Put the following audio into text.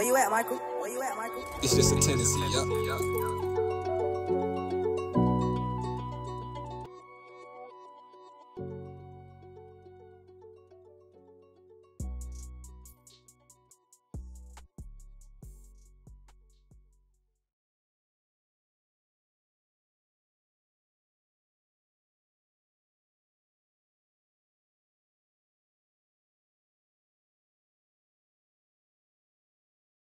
Where you at, Michael? Where you at, Michael? It's just a tendency, yep.